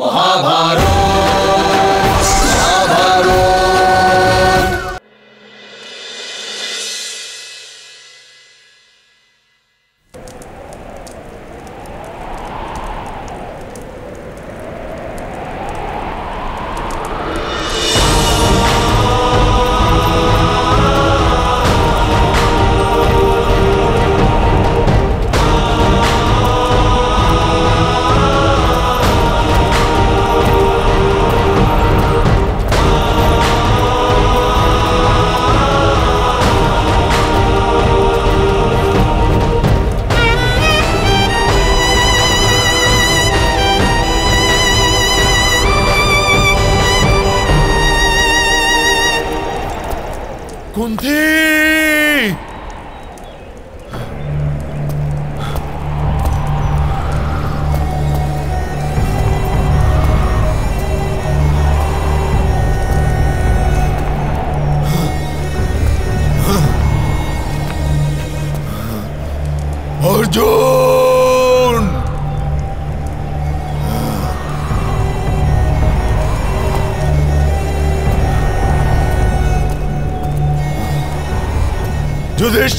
Mahabharat.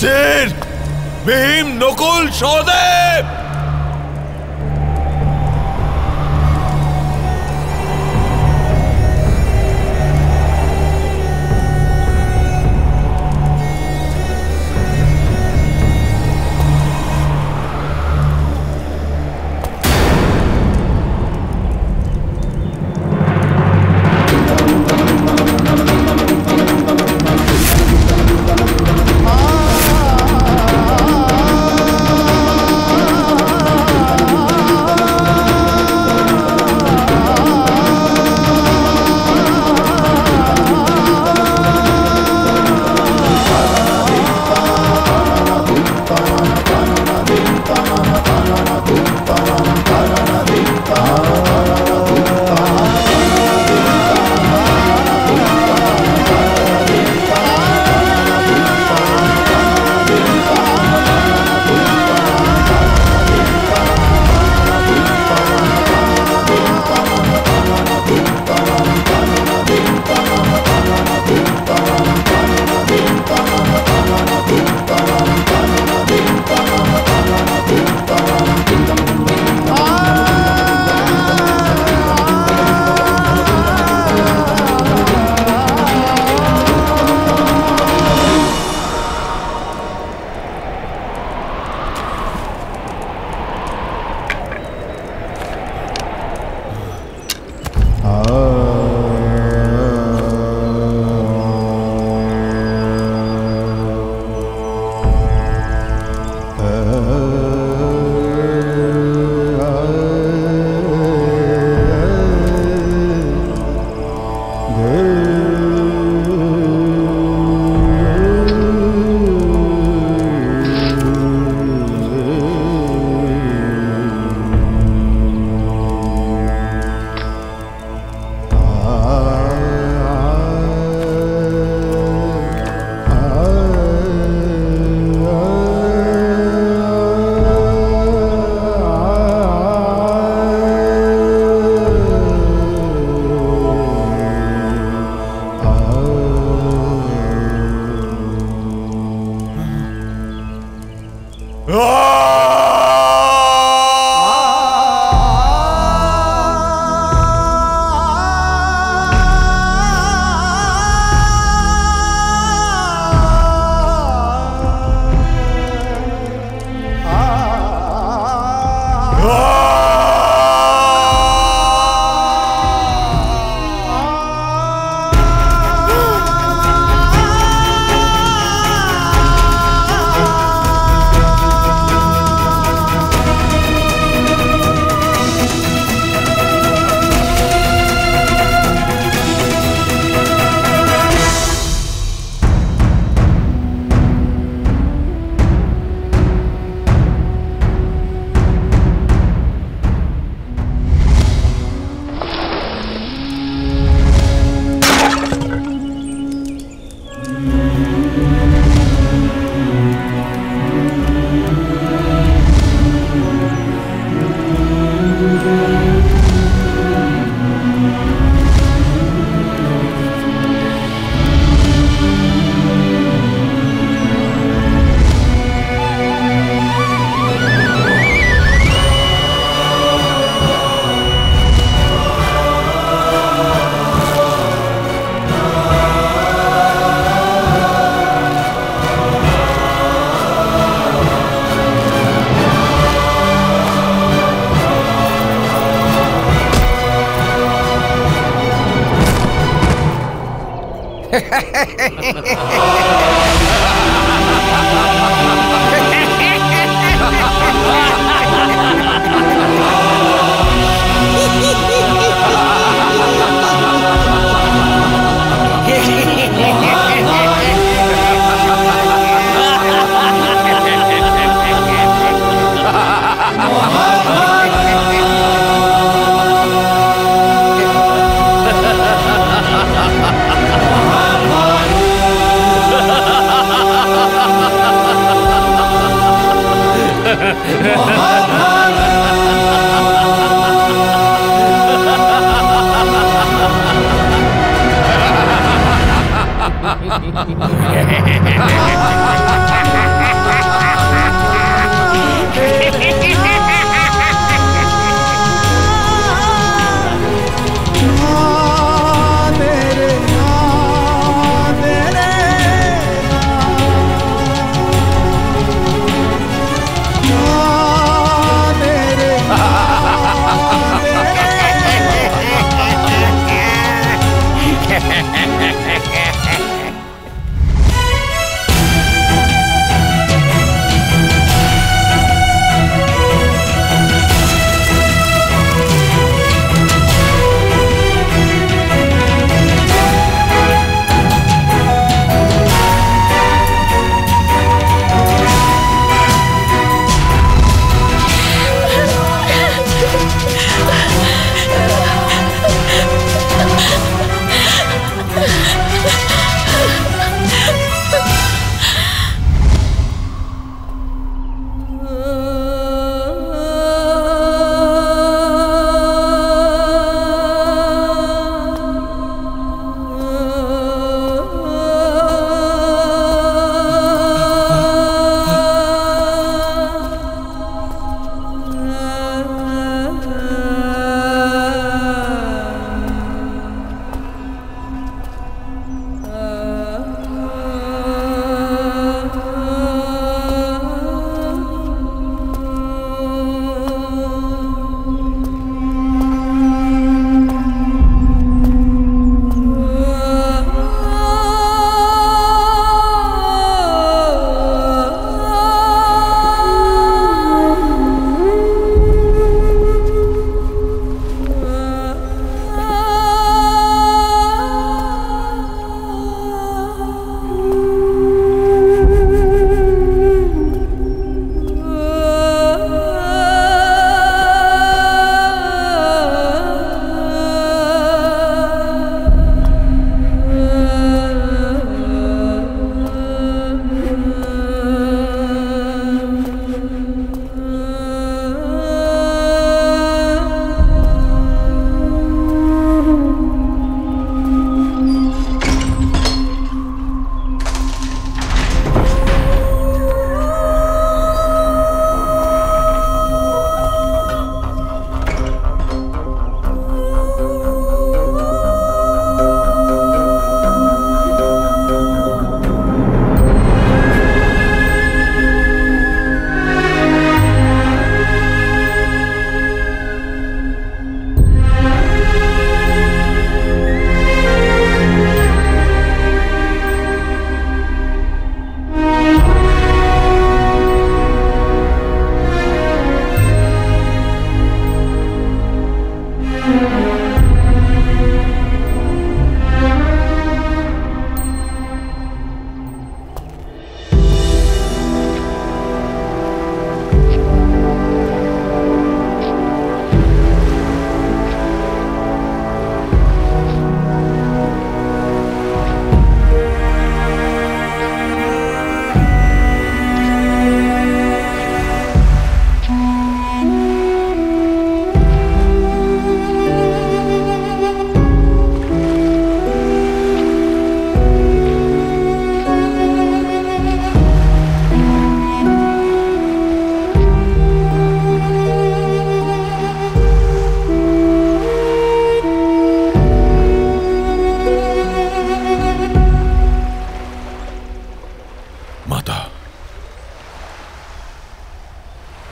Yudhishthir Bhim Nakul Sahadev. Oh,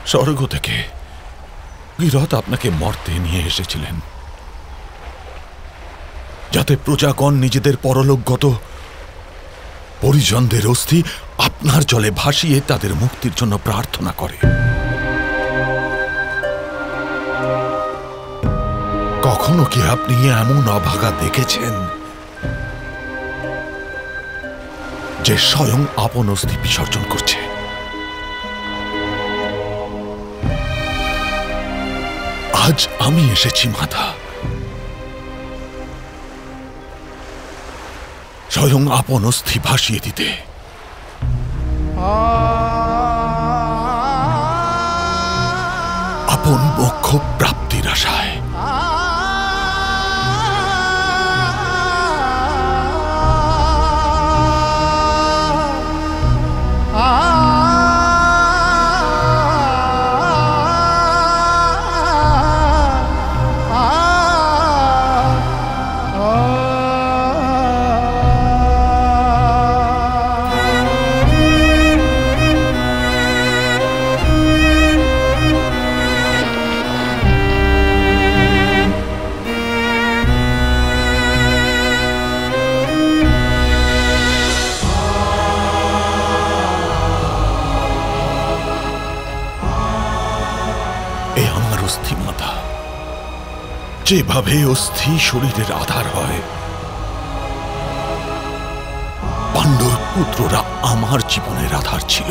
স্বর্গ থেকে বিরত আপনাকে মর্তে নিয়ে এসেছিলেন। যাতে প্রজাগণ নিজেদের পরলোকগত পরিজনদের অস্থি আপনার জলে ভাসিয়ে তাদের মুক্তির জন্য প্রার্থনা করে। কখনো কি আপনি এমন অভাগা দেখেছেন? যে স্বয়ং আপন অস্থি বিসর্জন করছে। আজ আমি এসেছি মাতা। স্বয়ং আপন অস্থি ভাসিয়ে দিতে। আপন মোক্ষ যেভাবে অস্থি শরীরের আধার হয়, পাণ্ডুর পুত্ররা আমার জীবনের আধার ছিল।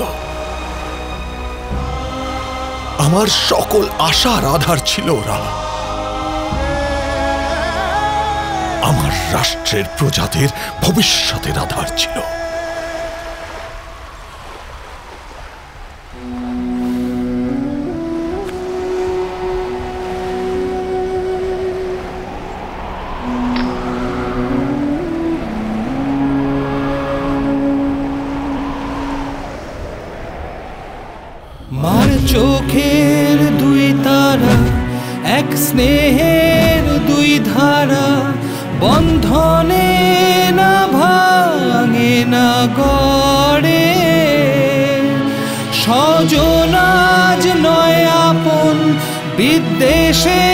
আমার সকল আশার আধার ছিল ওরা। আমার রাষ্ট্রের প্রজাদের ভবিষ্যতের আধার ছিল। স্নেহের দুই ধারা বন্ধনে না ভাঙে না গড়ে। সজনাজ নয় আপন বিদ্বেষে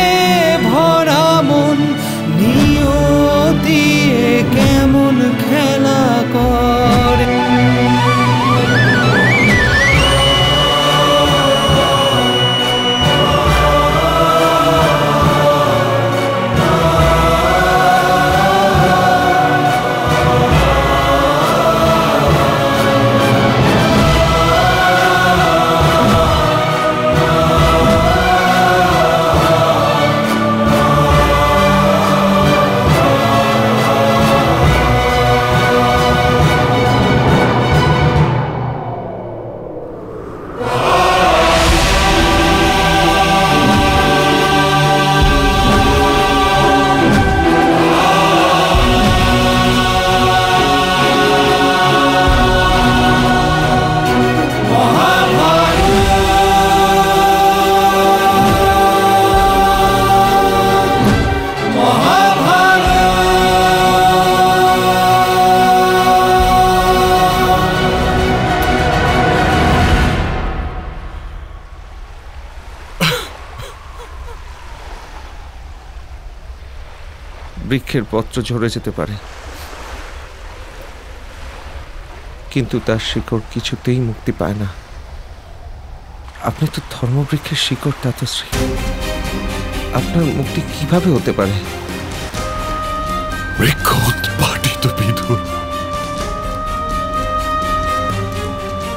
বৃক্ষের পত্র ঝরে যেতে পারে। কিন্তু তার শিকড় কিছুতেই মুক্তি পায় না। আপনি তো ধর্মবৃক্ষের শিকড় তাতশ্রী আপনার মুক্তি কীভাবে হতে পারে?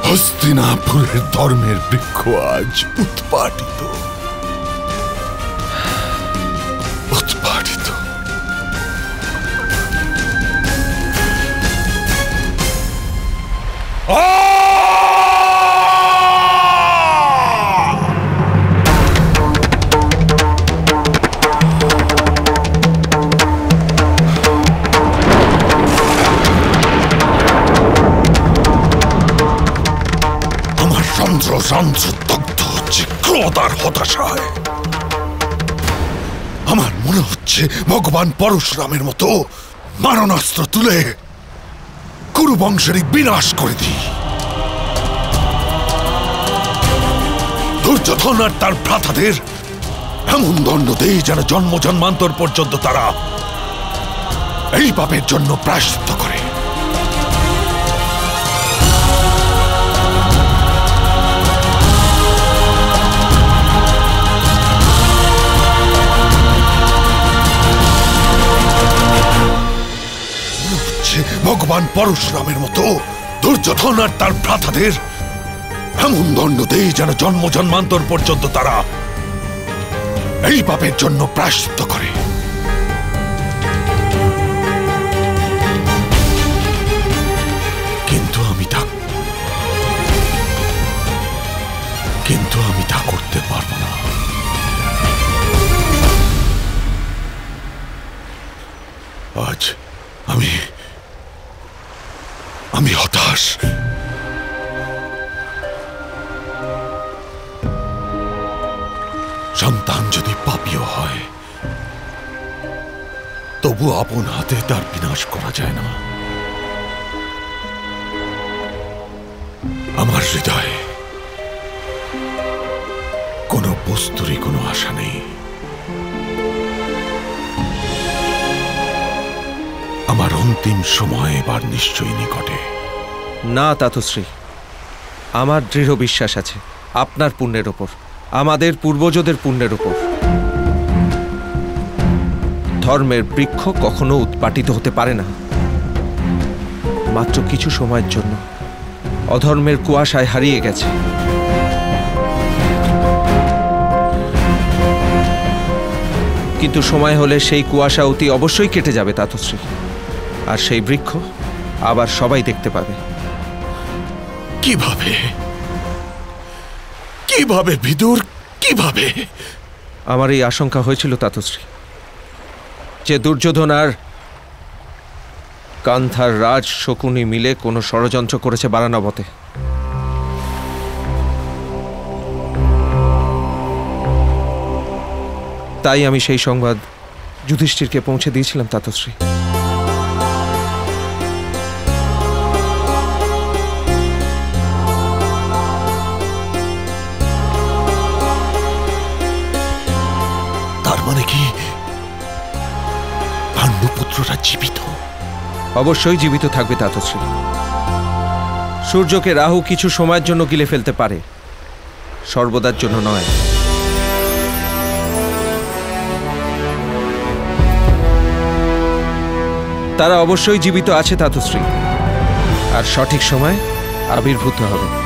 হস্তিনাপুরের ধর্মের বৃক্ষ আজ উৎপাটিত। আমার মনে হচ্ছে ভগবান পরশুরামের মতো মারণাস্ত্র তুলে কুরু বংশেরই বিনাশ করে দিই। দুর্যোধন আর তার ভ্রাতাদের এমন দণ্ড দেই যেন জন্ম জন্মান্তর পর্যন্ত তারা এই পাপের জন্য প্রায়শ্চিত্ত করে। ভগবান পরশুরামের মতো দুর্যোধন আর তার ভ্রাতাদের। এমন দণ্ড দেই যেন জন্ম জন্মান্তর পর্যন্ত তারা এই পাপের জন্য প্রায়শ্চিত্ত করে। কিন্তু আমি তা কিন্তু হতাশ সন্তান যদি পাপীয় হয়, তবু আপন হাতে তার বিনাশ করা যায় না। আমার হৃদয়ে কোনো বস্তুরই কোনো আশা নেই। আমার অন্তিম সময় এবার নিশ্চয়ই নিকটে। না তাতশ্রী আমার দৃঢ় বিশ্বাস আছে, আপনার পুণ্যের ওপর, আমাদের পূর্বজদের পুণ্যের ওপর। ধর্মের বৃক্ষ কখনো উৎপাটিত হতে পারে না। মাত্র কিছু সময়ের জন্য অধর্মের কুয়াশায় হারিয়ে গেছে। কিন্তু সময় হলে সেই কুয়াশা অতি অবশ্যই কেটে যাবে তাতশ্রী আর সেই বৃক্ষ আবার সবাই দেখতে পাবে। কীভাবে? কীভাবে বিদুর? কীভাবে? আমার এই আশঙ্কা হয়েছিল তাতশ্রী। যে দুর্যোধন আর কান্থার রাজ শকুনি মিলে কোনো ষড়যন্ত্র করেছে বারানবতে। তাই আমি সেই সংবাদ যুধিষ্ঠিরকে পৌঁছে দিয়েছিলাম, তাতশ্রী। পাণ্ডুপুত্ররা জীবিত। অবশ্যই জীবিত থাকবে তাতশ্রী। সূর্যকে রাহু কিছু সময়ের জন্য গিলে ফেলতে পারে। সর্বদার জন্য নয়। তারা অবশ্যই জীবিত আছে তাতশ্রী। আর সঠিক সময় আবির্ভূত হবে।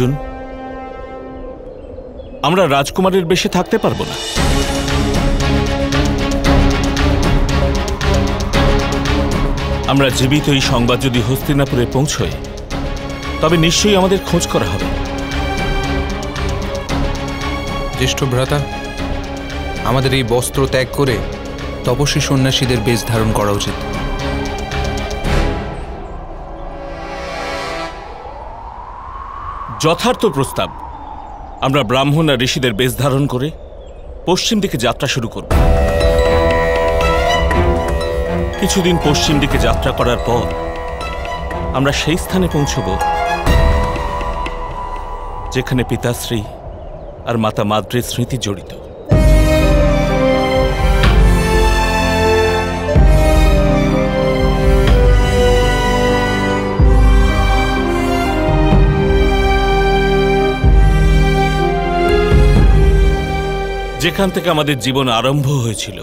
অর্জুন, আমরা রাজকুমারের বেশে থাকতে পারব না। আমরা জীবিত এই সংবাদ যদি হস্তিনাপুরে পৌঁছয়, তবে নিশ্চয়ই আমাদের খোঁজ করা হবে। জ্যেষ্ঠ ভ্রাতা, আমাদের এই বস্ত্র ত্যাগ করে তপস্বী সন্ন্যাসীদের বেশ ধারণ করা উচিত। যথার্থ প্রস্তাব। আমরা ব্রাহ্মণ আর ঋষিদের বেশ ধারণ করে পশ্চিম দিকে যাত্রা শুরু করব। কিছুদিন পশ্চিম দিকে যাত্রা করার পর আমরা সেই স্থানে পৌঁছব যেখানে পিতাশ্রী আর মাতা মাদ্রের স্মৃতি জড়িত। যেখান থেকে আমাদের জীবন আরম্ভ হয়েছিল।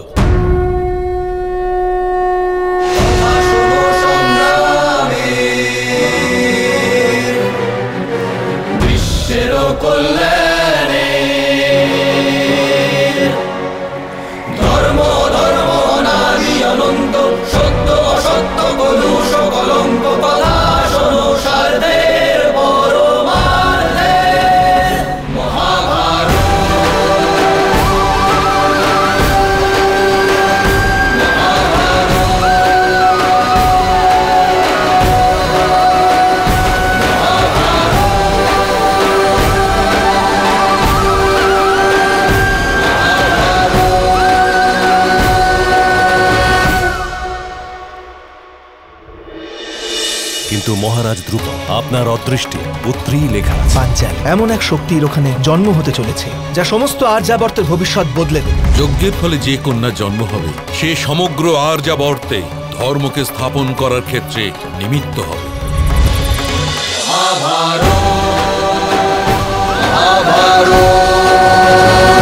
কিন্তু মহারাজ ধ্রুব আপনার অদৃষ্টে পুত্রী লেখা পাঞ্চাল এমন এক শক্তির ওখানে জন্ম হতে চলেছে যা সমস্ত আর্যাবর্তের ভবিষ্যৎ বদলে দেবে। যজ্ঞের ফলে যে কন্যা জন্ম হবে সে সমগ্র আর্যাবর্তে ধর্মকে স্থাপন করার ক্ষেত্রে নিমিত্ত হবে।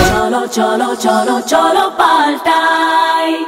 cholo, cholo, cholo, cholo, paltai.